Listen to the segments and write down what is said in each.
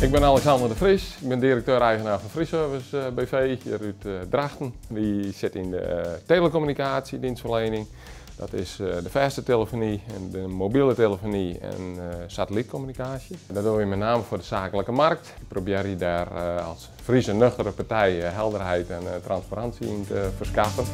Ik ben Alexander de Vries, ik ben directeur-eigenaar van Frieservice uh, BV hier uit uh, Drachten. Die zit in de uh, telecommunicatie, dienstverlening. Dat is de vaste telefonie, en de mobiele telefonie en satellietcommunicatie. Dat doen we met name voor de zakelijke markt. Ik probeer je daar als Friese nuchtere partij helderheid en transparantie in te verschaffen.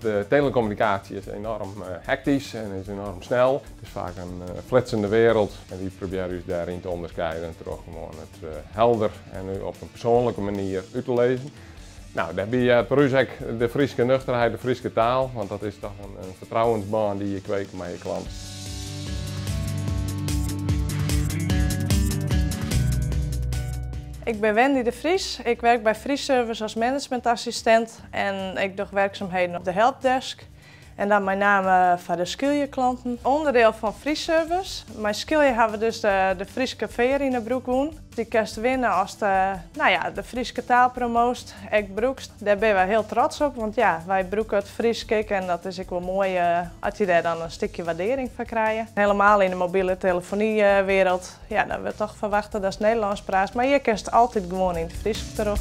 De telecommunicatie is enorm uh, hectisch en is enorm snel. Het is vaak een uh, flitsende wereld en die proberen dus daarin te onderscheiden en toch gewoon het uh, helder en op een persoonlijke manier uit te lezen. Nou, daar heb je per u de Friese nuchterheid, de Friese taal, want dat is toch een, een vertrouwensband die je kweekt met je klant. Ik ben Wendy de Vries. Ik werk bij Free Service als managementassistent en ik doe werkzaamheden op de helpdesk. En dan met name voor de skilje klanten. Onderdeel van Free Service. Mijn skilje hebben we dus de, de Friese café in de broek doen. Die kerst winnen als de, nou ja, de Friese taal promoost. Ik broekst. Daar ben wij heel trots op, want ja, wij broeken het Fries kijken en dat is ook wel mooi uh, als je daar dan een stukje waardering van krijgt. Helemaal in de mobiele telefoniewereld, ja, dan we toch verwachten dat is Nederlands praat, maar je kerst altijd gewoon in het Fries terug.